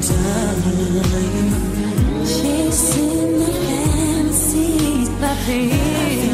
time. Chasing the fantasies, my baby.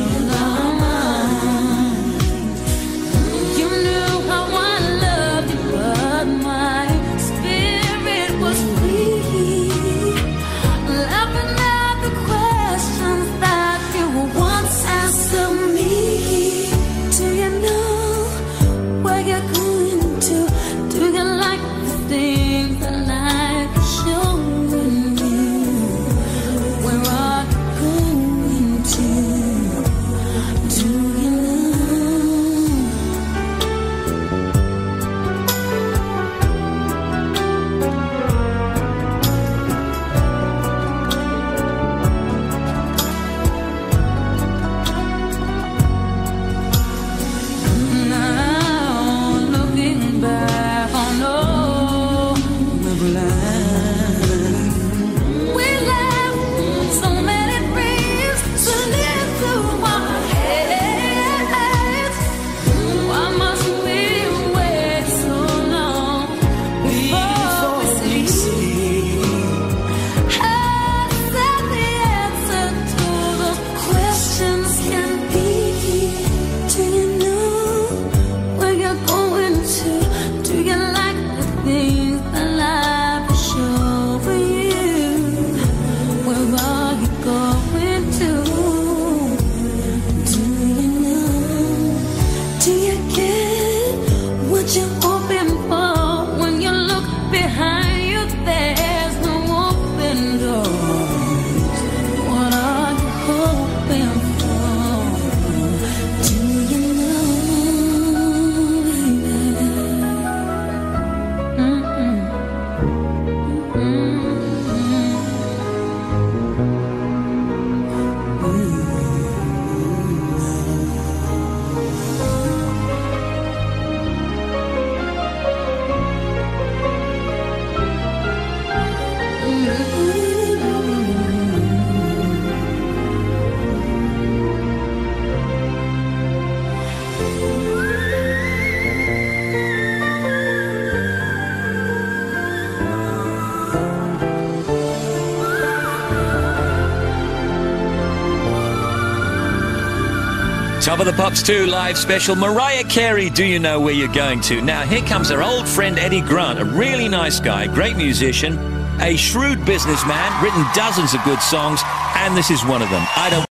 Top of the Pops 2 live special. Mariah Carey, Do You Know Where You're Going To? Now, here comes our old friend Eddie Grant, a really nice guy, great musician, a shrewd businessman, written dozens of good songs, and this is one of them. I don't.